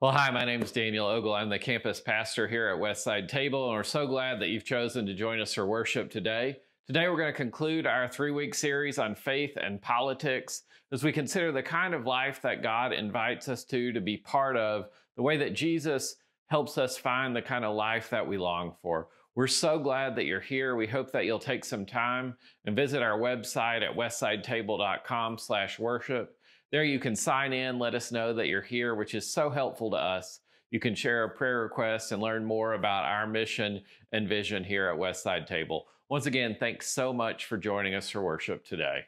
Well, hi, my name is Daniel Ogle. I'm the campus pastor here at Westside Table, and we're so glad that you've chosen to join us for worship today. Today, we're going to conclude our three week series on faith and politics as we consider the kind of life that God invites us to, to be part of, the way that Jesus helps us find the kind of life that we long for. We're so glad that you're here. We hope that you'll take some time and visit our website at westsidetable.com slash worship. There you can sign in, let us know that you're here, which is so helpful to us. You can share a prayer request and learn more about our mission and vision here at Westside Table. Once again, thanks so much for joining us for worship today.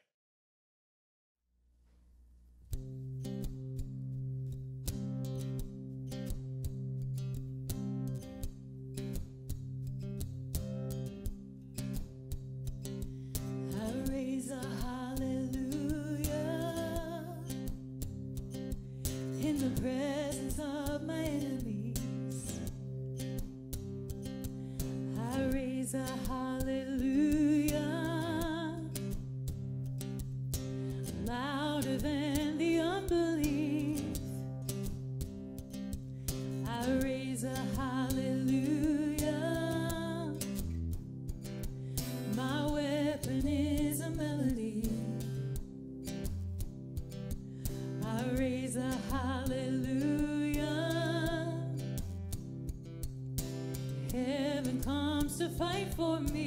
From the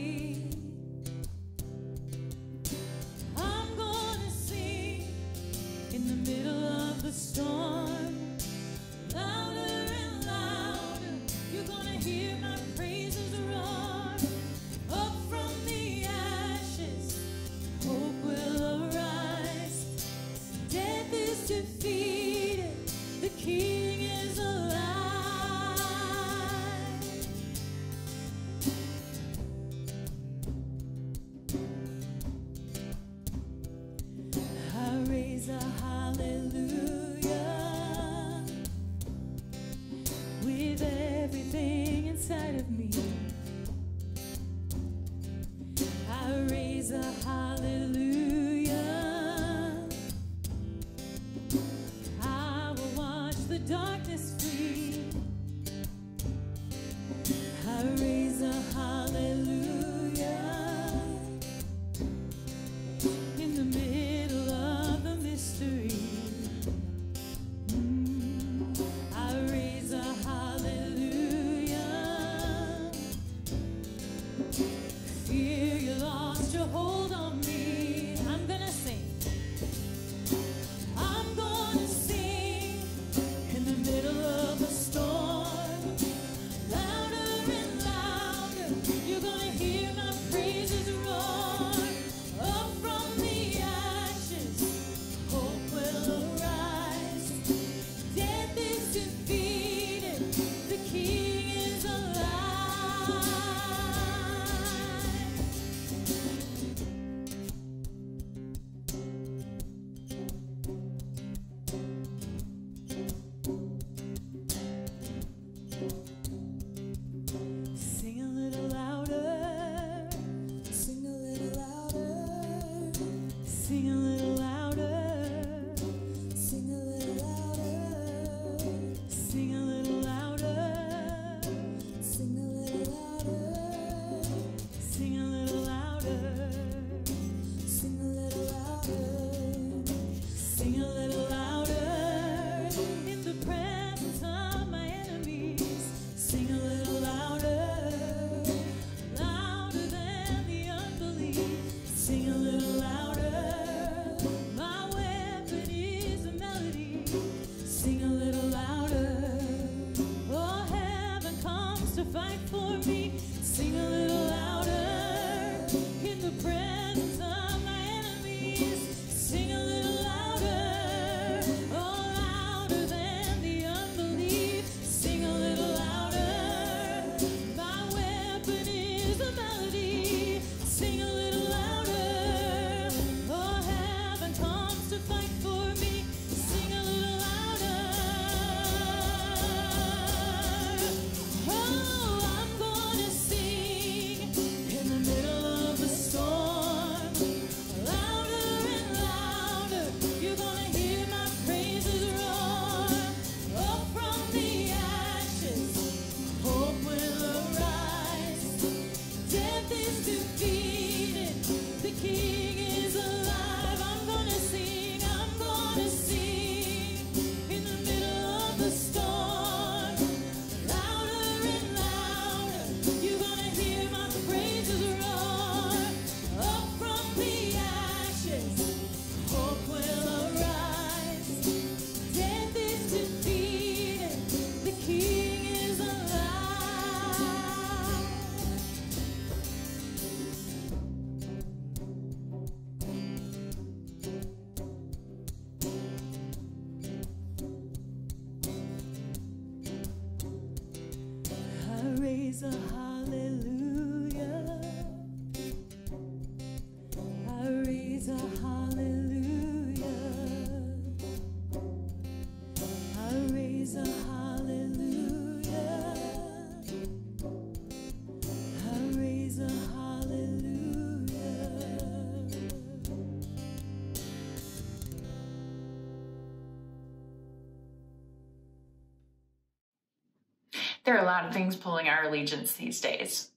there are a lot of things pulling our allegiance these days.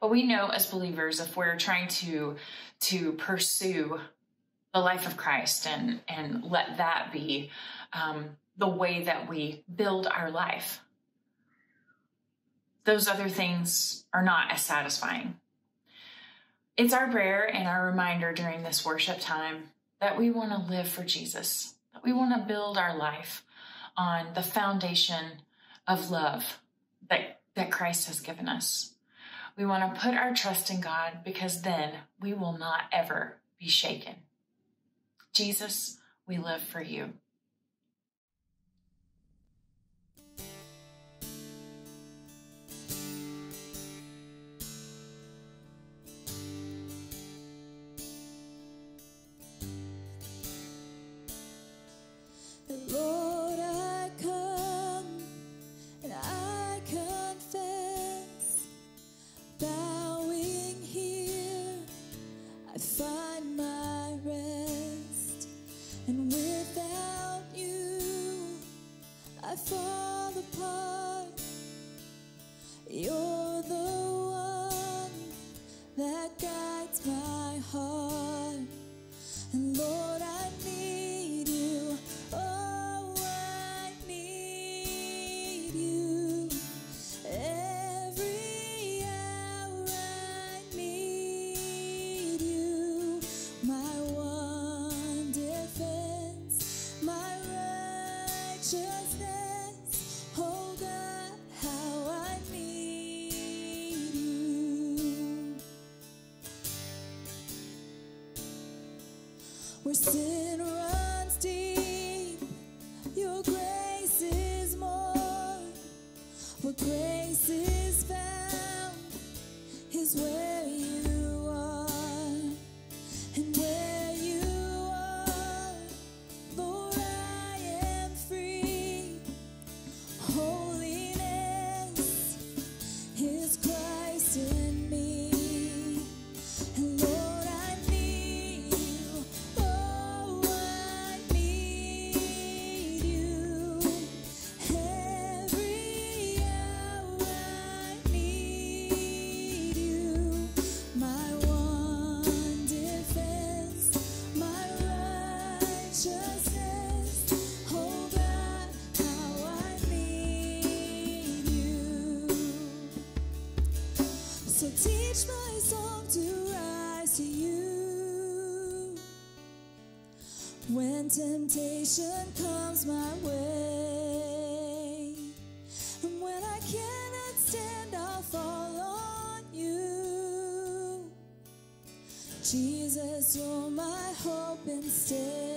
But we know as believers, if we're trying to to pursue the life of Christ and and let that be um, the way that we build our life, those other things are not as satisfying. It's our prayer and our reminder during this worship time that we want to live for Jesus, that we want to build our life on the foundation of love that, that Christ has given us. We want to put our trust in God because then we will not ever be shaken. Jesus, we live for you. Where Jesus, you're my hope and stay.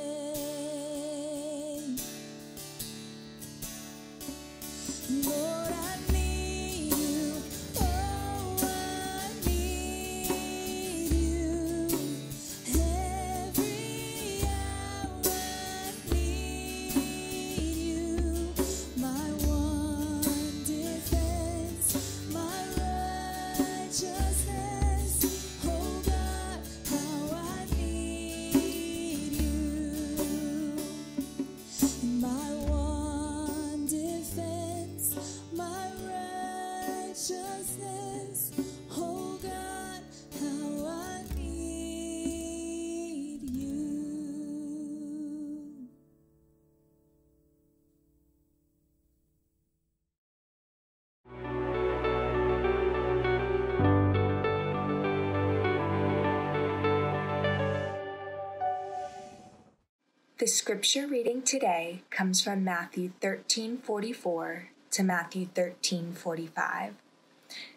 The scripture reading today comes from Matthew 13:44 to Matthew 13:45.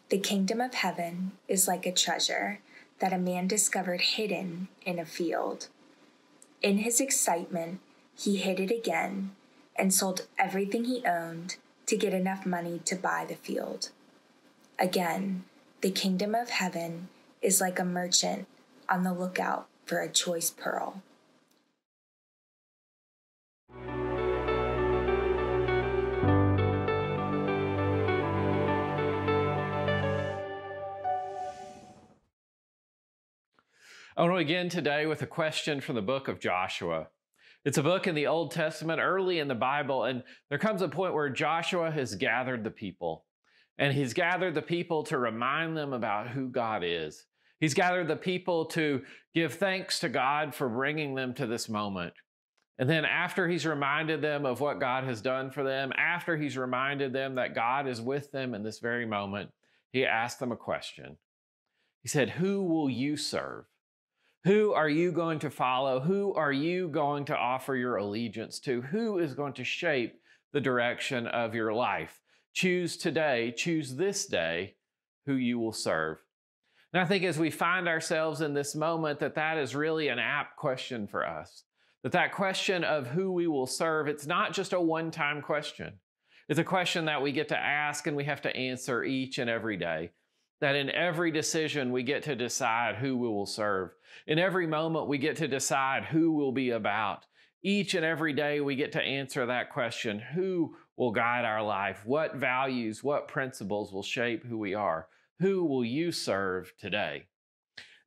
The kingdom of heaven is like a treasure that a man discovered hidden in a field. In his excitement, he hid it again and sold everything he owned to get enough money to buy the field. Again, the kingdom of heaven is like a merchant on the lookout for a choice pearl. I want to begin today with a question from the book of Joshua. It's a book in the Old Testament, early in the Bible, and there comes a point where Joshua has gathered the people. And he's gathered the people to remind them about who God is. He's gathered the people to give thanks to God for bringing them to this moment. And then, after he's reminded them of what God has done for them, after he's reminded them that God is with them in this very moment, he asked them a question. He said, Who will you serve? Who are you going to follow? Who are you going to offer your allegiance to? Who is going to shape the direction of your life? Choose today, choose this day who you will serve. And I think as we find ourselves in this moment that that is really an apt question for us. That that question of who we will serve, it's not just a one-time question. It's a question that we get to ask and we have to answer each and every day that in every decision we get to decide who we will serve. In every moment we get to decide who we'll be about. Each and every day we get to answer that question who will guide our life? What values, what principles will shape who we are? Who will you serve today?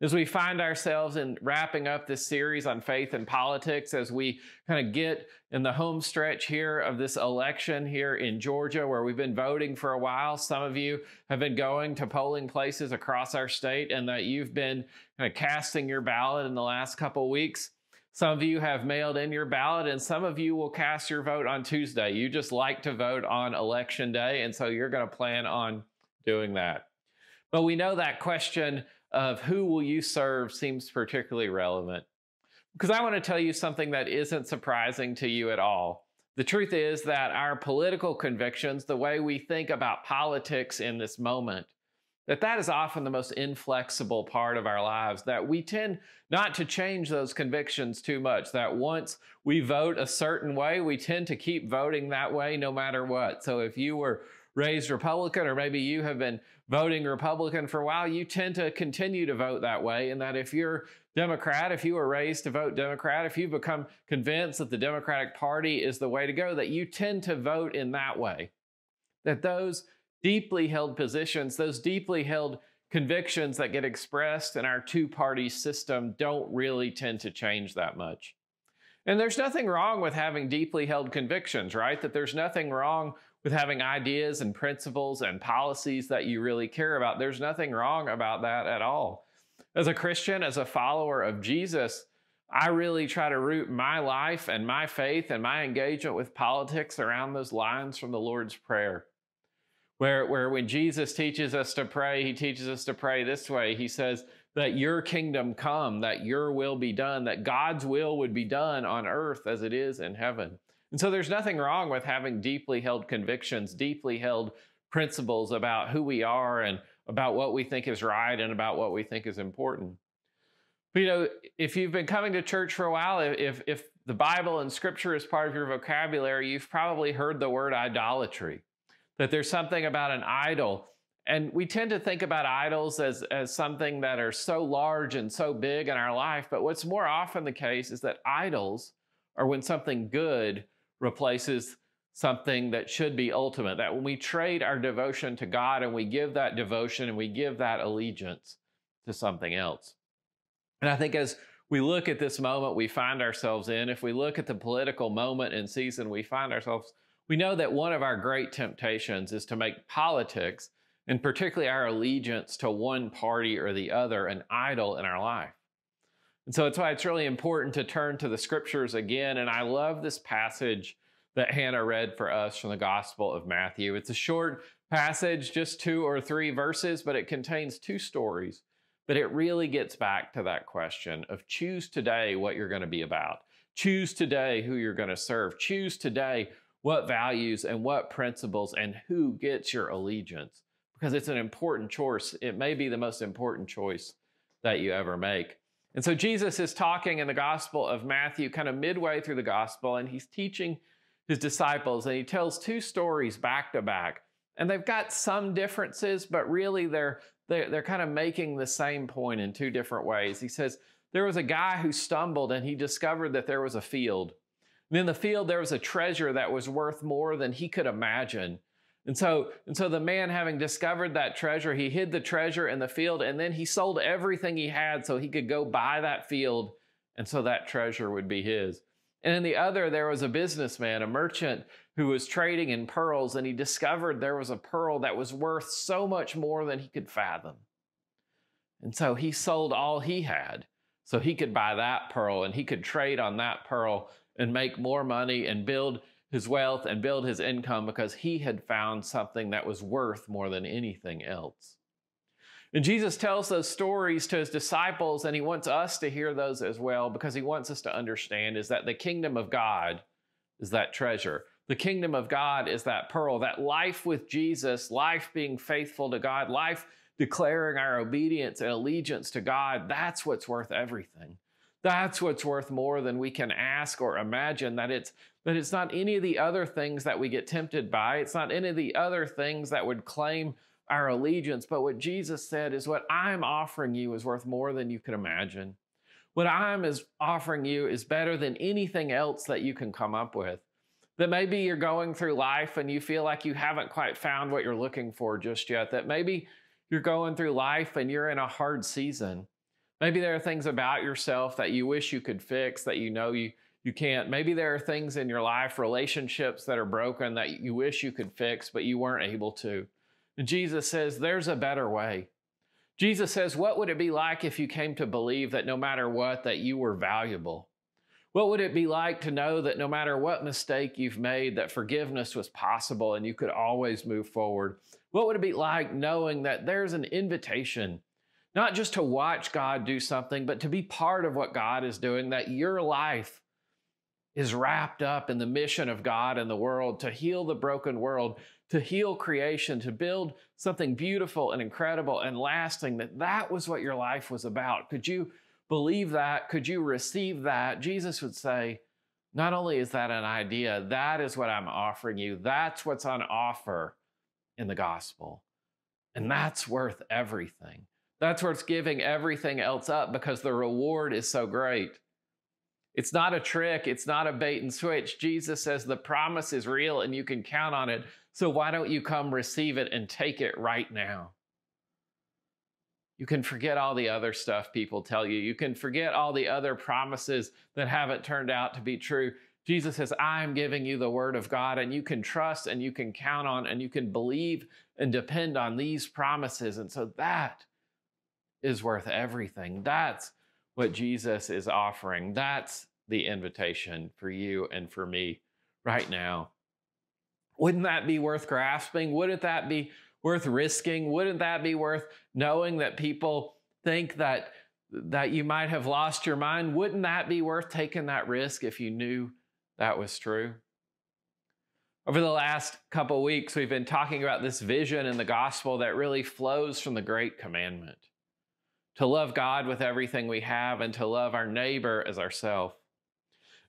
As we find ourselves in wrapping up this series on faith and politics, as we kind of get in the home stretch here of this election here in Georgia, where we've been voting for a while. Some of you have been going to polling places across our state, and that you've been kind of casting your ballot in the last couple weeks. Some of you have mailed in your ballot, and some of you will cast your vote on Tuesday. You just like to vote on election day, and so you're going to plan on doing that. But we know that question of who will you serve seems particularly relevant. Because I want to tell you something that isn't surprising to you at all. The truth is that our political convictions, the way we think about politics in this moment, that that is often the most inflexible part of our lives that we tend not to change those convictions too much that once we vote a certain way we tend to keep voting that way no matter what so if you were raised republican or maybe you have been voting Republican for a while, you tend to continue to vote that way. And that if you're Democrat, if you were raised to vote Democrat, if you've become convinced that the Democratic Party is the way to go, that you tend to vote in that way. That those deeply held positions, those deeply held convictions that get expressed in our two party system don't really tend to change that much. And there's nothing wrong with having deeply held convictions, right? That there's nothing wrong with having ideas and principles and policies that you really care about. There's nothing wrong about that at all. As a Christian, as a follower of Jesus, I really try to root my life and my faith and my engagement with politics around those lines from the Lord's Prayer. Where, where when Jesus teaches us to pray, he teaches us to pray this way. He says, that your kingdom come, that your will be done, that God's will would be done on earth as it is in heaven. And so there's nothing wrong with having deeply held convictions, deeply held principles about who we are and about what we think is right and about what we think is important. But you know, if you've been coming to church for a while, if if the Bible and scripture is part of your vocabulary, you've probably heard the word idolatry. That there's something about an idol. And we tend to think about idols as, as something that are so large and so big in our life. But what's more often the case is that idols are when something good replaces something that should be ultimate. That when we trade our devotion to God and we give that devotion and we give that allegiance to something else. And I think as we look at this moment we find ourselves in, if we look at the political moment and season we find ourselves, we know that one of our great temptations is to make politics, and particularly our allegiance to one party or the other, an idol in our life. And so that's why it's really important to turn to the scriptures again. And I love this passage that Hannah read for us from the Gospel of Matthew. It's a short passage, just two or three verses, but it contains two stories. But it really gets back to that question of choose today what you're going to be about. Choose today who you're going to serve. Choose today what values and what principles and who gets your allegiance because it's an important choice. It may be the most important choice that you ever make. And so Jesus is talking in the Gospel of Matthew, kind of midway through the Gospel, and he's teaching his disciples, and he tells two stories back to back. And they've got some differences, but really they're, they're, they're kind of making the same point in two different ways. He says, There was a guy who stumbled and he discovered that there was a field. And in the field, there was a treasure that was worth more than he could imagine. And so, and so the man, having discovered that treasure, he hid the treasure in the field and then he sold everything he had so he could go buy that field and so that treasure would be his. And in the other, there was a businessman, a merchant who was trading in pearls, and he discovered there was a pearl that was worth so much more than he could fathom. And so he sold all he had so he could buy that pearl and he could trade on that pearl and make more money and build his wealth and build his income because he had found something that was worth more than anything else. And Jesus tells those stories to his disciples, and he wants us to hear those as well because he wants us to understand is that the kingdom of God is that treasure. The kingdom of God is that pearl, that life with Jesus, life being faithful to God, life declaring our obedience and allegiance to God. That's what's worth everything. That's what's worth more than we can ask or imagine. That it's that it's not any of the other things that we get tempted by. It's not any of the other things that would claim our allegiance. But what Jesus said is what I'm offering you is worth more than you could imagine. What I'm is offering you is better than anything else that you can come up with. That maybe you're going through life and you feel like you haven't quite found what you're looking for just yet. That maybe you're going through life and you're in a hard season. Maybe there are things about yourself that you wish you could fix that you know you, you can't. Maybe there are things in your life, relationships that are broken that you wish you could fix, but you weren't able to. And Jesus says, There's a better way. Jesus says, What would it be like if you came to believe that no matter what, that you were valuable? What would it be like to know that no matter what mistake you've made, that forgiveness was possible and you could always move forward? What would it be like knowing that there's an invitation, not just to watch God do something, but to be part of what God is doing, that your life is wrapped up in the mission of God in the world to heal the broken world, to heal creation, to build something beautiful and incredible and lasting, that that was what your life was about. Could you believe that? Could you receive that? Jesus would say, not only is that an idea, that is what I'm offering you. That's what's on offer in the gospel. And that's worth everything. That's where it's giving everything else up because the reward is so great. It's not a trick, it's not a bait and switch. Jesus says the promise is real and you can count on it. So why don't you come receive it and take it right now? You can forget all the other stuff people tell you. You can forget all the other promises that haven't turned out to be true. Jesus says, I'm giving you the word of God, and you can trust and you can count on and you can believe and depend on these promises. And so that is worth everything. That's what Jesus is offering. That's the invitation for you and for me right now. Wouldn't that be worth grasping? Wouldn't that be worth risking? Wouldn't that be worth knowing that people think that that you might have lost your mind? Wouldn't that be worth taking that risk if you knew that was true? Over the last couple weeks, we've been talking about this vision in the gospel that really flows from the great commandment to love God with everything we have and to love our neighbor as ourselves.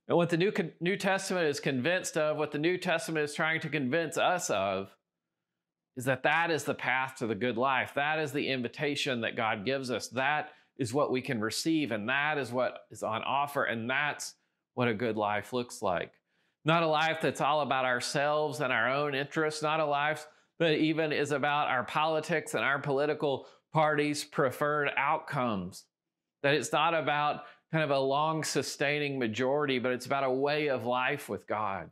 And what the New, New Testament is convinced of, what the New Testament is trying to convince us of, is that that is the path to the good life. That is the invitation that God gives us. That is what we can receive, and that is what is on offer, and that's what a good life looks like. Not a life that's all about ourselves and our own interests, not a life that even is about our politics and our political parties' preferred outcomes. That it's not about kind of a long sustaining majority, but it's about a way of life with God.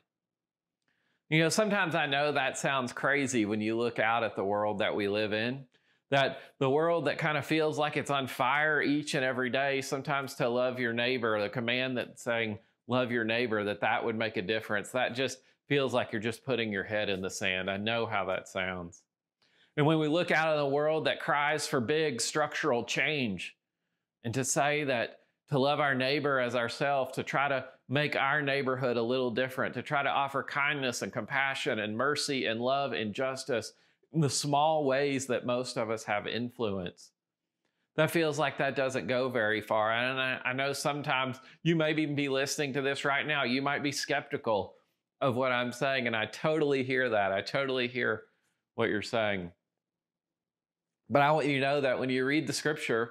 You know, sometimes I know that sounds crazy when you look out at the world that we live in. That the world that kind of feels like it's on fire each and every day, sometimes to love your neighbor, the command that's saying, love your neighbor, that that would make a difference. That just feels like you're just putting your head in the sand. I know how that sounds. And when we look out in the world that cries for big structural change, and to say that to love our neighbor as ourselves, to try to make our neighborhood a little different, to try to offer kindness and compassion and mercy and love and justice in the small ways that most of us have influence. That feels like that doesn't go very far. And I, I know sometimes you may even be listening to this right now. You might be skeptical of what I'm saying. And I totally hear that. I totally hear what you're saying. But I want you to know that when you read the scripture,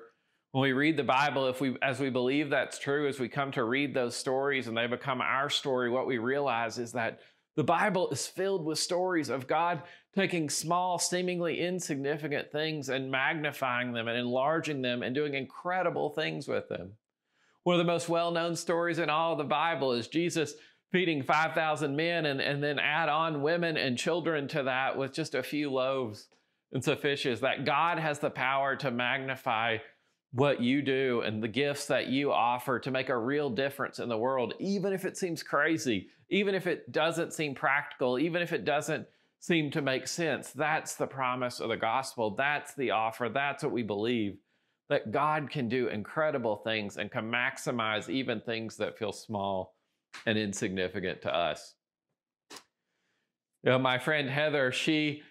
when we read the Bible, if we as we believe that's true, as we come to read those stories and they become our story, what we realize is that the Bible is filled with stories of God taking small, seemingly insignificant things and magnifying them and enlarging them and doing incredible things with them. One of the most well known stories in all of the Bible is Jesus feeding 5,000 men and, and then add on women and children to that with just a few loaves and some fishes. That God has the power to magnify what you do and the gifts that you offer to make a real difference in the world, even if it seems crazy, even if it doesn't seem practical, even if it doesn't seem to make sense. That's the promise of the gospel. That's the offer. That's what we believe that God can do incredible things and can maximize even things that feel small and insignificant to us. You know, my friend Heather, she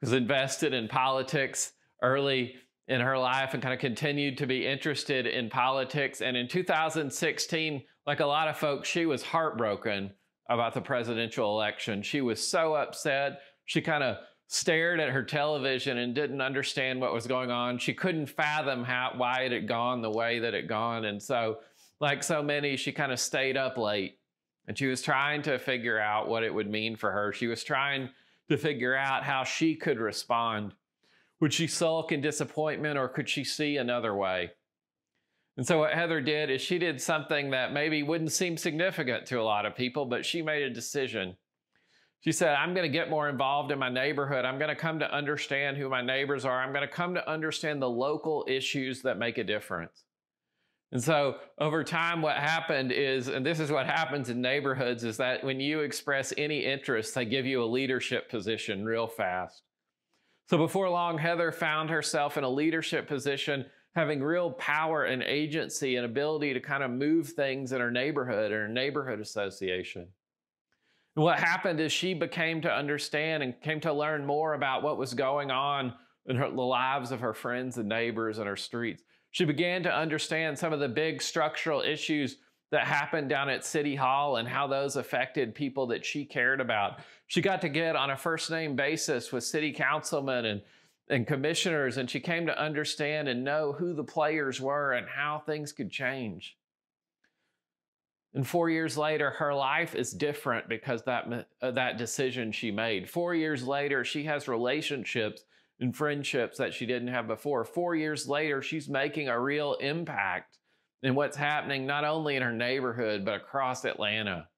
was invested in politics early in her life and kind of continued to be interested in politics. And in 2016, like a lot of folks, she was heartbroken about the presidential election. She was so upset. She kind of stared at her television and didn't understand what was going on. She couldn't fathom how why it had gone the way that it gone. And so, like so many, she kind of stayed up late and she was trying to figure out what it would mean for her. She was trying to figure out how she could respond. Would she sulk in disappointment or could she see another way? And so, what Heather did is she did something that maybe wouldn't seem significant to a lot of people, but she made a decision. She said, I'm going to get more involved in my neighborhood. I'm going to come to understand who my neighbors are. I'm going to come to understand the local issues that make a difference. And so over time, what happened is, and this is what happens in neighborhoods, is that when you express any interest, they give you a leadership position real fast. So before long, Heather found herself in a leadership position, having real power and agency and ability to kind of move things in her neighborhood or neighborhood association. And what happened is she became to understand and came to learn more about what was going on in her, the lives of her friends and neighbors and her streets. She began to understand some of the big structural issues that happened down at City Hall and how those affected people that she cared about. She got to get on a first name basis with city councilmen and, and commissioners, and she came to understand and know who the players were and how things could change. And four years later, her life is different because that, uh, that decision she made. Four years later, she has relationships and friendships that she didn't have before. Four years later, she's making a real impact in what's happening not only in her neighborhood, but across Atlanta.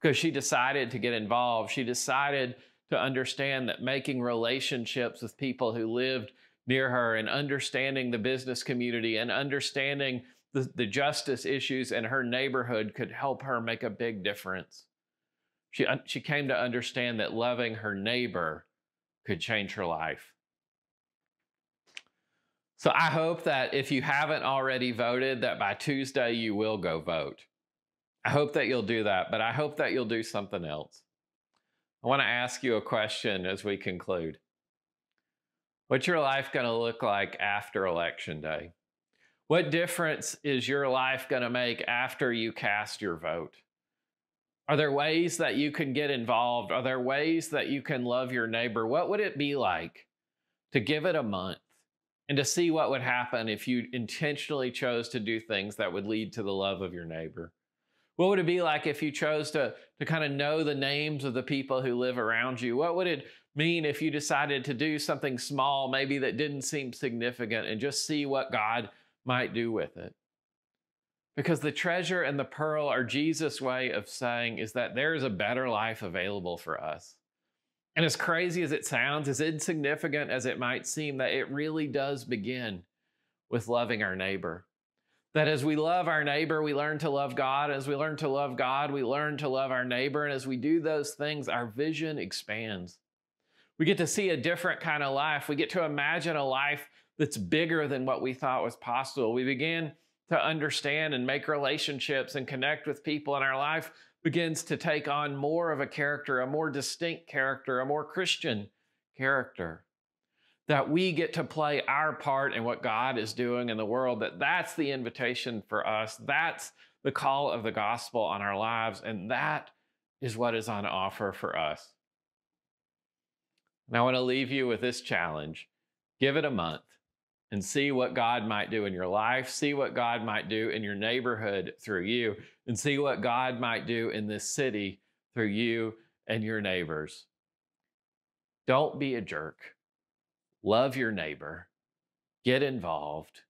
Because she decided to get involved. She decided to understand that making relationships with people who lived near her and understanding the business community and understanding the, the justice issues in her neighborhood could help her make a big difference. She, she came to understand that loving her neighbor could change her life. So I hope that if you haven't already voted, that by Tuesday you will go vote. I hope that you'll do that, but I hope that you'll do something else. I want to ask you a question as we conclude. What's your life going to look like after Election Day? What difference is your life going to make after you cast your vote? Are there ways that you can get involved? Are there ways that you can love your neighbor? What would it be like to give it a month? And to see what would happen if you intentionally chose to do things that would lead to the love of your neighbor. What would it be like if you chose to, to kind of know the names of the people who live around you? What would it mean if you decided to do something small, maybe that didn't seem significant, and just see what God might do with it? Because the treasure and the pearl are Jesus' way of saying is that there is a better life available for us. And as crazy as it sounds, as insignificant as it might seem, that it really does begin with loving our neighbor. That as we love our neighbor, we learn to love God. As we learn to love God, we learn to love our neighbor. And as we do those things, our vision expands. We get to see a different kind of life. We get to imagine a life that's bigger than what we thought was possible. We begin to understand and make relationships and connect with people in our life begins to take on more of a character, a more distinct character, a more Christian character. That we get to play our part in what God is doing in the world, that that's the invitation for us. That's the call of the gospel on our lives, and that is what is on offer for us. And I want to leave you with this challenge give it a month and see what God might do in your life, see what God might do in your neighborhood through you, and see what God might do in this city through you and your neighbors. Don't be a jerk. Love your neighbor. Get involved.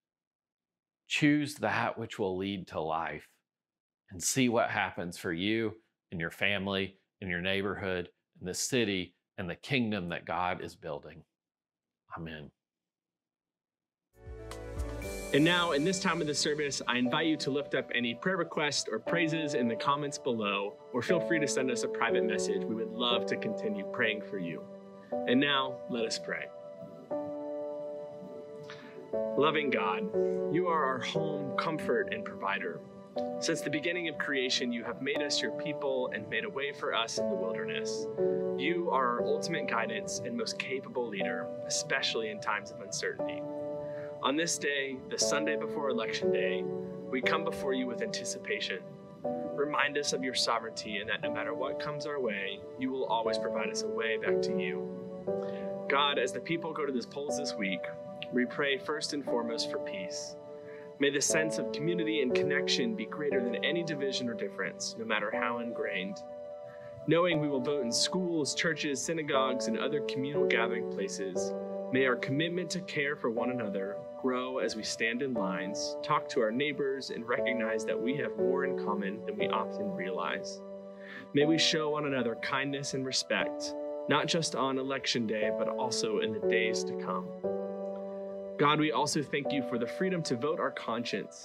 Choose that which will lead to life and see what happens for you and your family and your neighborhood and the city and the kingdom that God is building. Amen. And now, in this time of the service, I invite you to lift up any prayer requests or praises in the comments below, or feel free to send us a private message. We would love to continue praying for you. And now, let us pray. Loving God, you are our home, comfort, and provider. Since the beginning of creation, you have made us your people and made a way for us in the wilderness. You are our ultimate guidance and most capable leader, especially in times of uncertainty. On this day, the Sunday before Election Day, we come before you with anticipation. Remind us of your sovereignty and that no matter what comes our way, you will always provide us a way back to you. God, as the people go to the polls this week, we pray first and foremost for peace. May the sense of community and connection be greater than any division or difference, no matter how ingrained. Knowing we will vote in schools, churches, synagogues, and other communal gathering places, may our commitment to care for one another grow as we stand in lines, talk to our neighbors, and recognize that we have more in common than we often realize. May we show one another kindness and respect, not just on election day, but also in the days to come. God, we also thank you for the freedom to vote our conscience.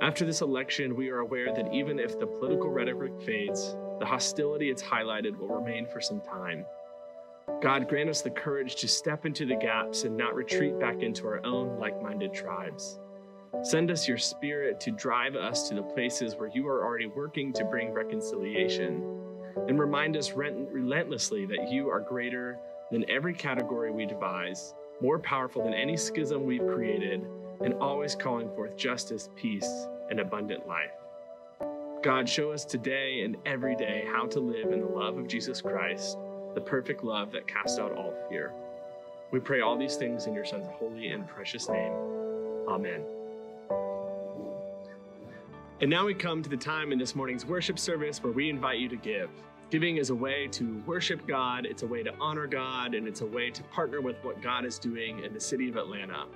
After this election, we are aware that even if the political rhetoric fades, the hostility it's highlighted will remain for some time. God, grant us the courage to step into the gaps and not retreat back into our own like minded tribes. Send us your spirit to drive us to the places where you are already working to bring reconciliation. And remind us relentlessly that you are greater than every category we devise more powerful than any schism we've created, and always calling forth justice, peace, and abundant life. God, show us today and every day how to live in the love of Jesus Christ, the perfect love that casts out all fear. We pray all these things in your Son's holy and precious name. Amen. And now we come to the time in this morning's worship service where we invite you to give. Giving is a way to worship God, it's a way to honor God, and it's a way to partner with what God is doing in the city of Atlanta.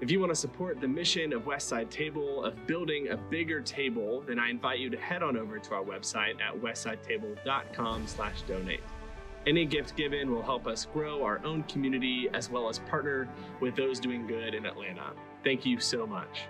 If you want to support the mission of Westside Table of building a bigger table, then I invite you to head on over to our website at westsidetable.com/donate. Any gift given will help us grow our own community as well as partner with those doing good in Atlanta. Thank you so much.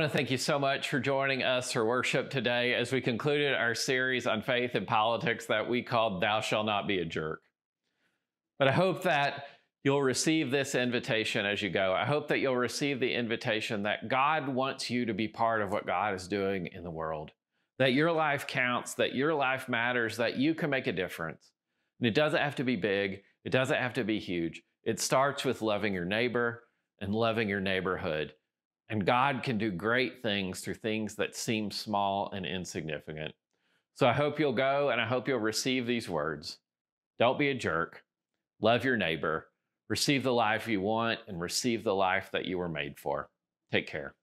Want to thank you so much for joining us for worship today as we concluded our series on faith and politics that we called Thou Shall Not Be a Jerk. But I hope that you'll receive this invitation as you go. I hope that you'll receive the invitation that God wants you to be part of what God is doing in the world, that your life counts, that your life matters, that you can make a difference. And it doesn't have to be big, it doesn't have to be huge. It starts with loving your neighbor and loving your neighborhood. And God can do great things through things that seem small and insignificant. So I hope you'll go and I hope you'll receive these words. Don't be a jerk. Love your neighbor. Receive the life you want and receive the life that you were made for. Take care.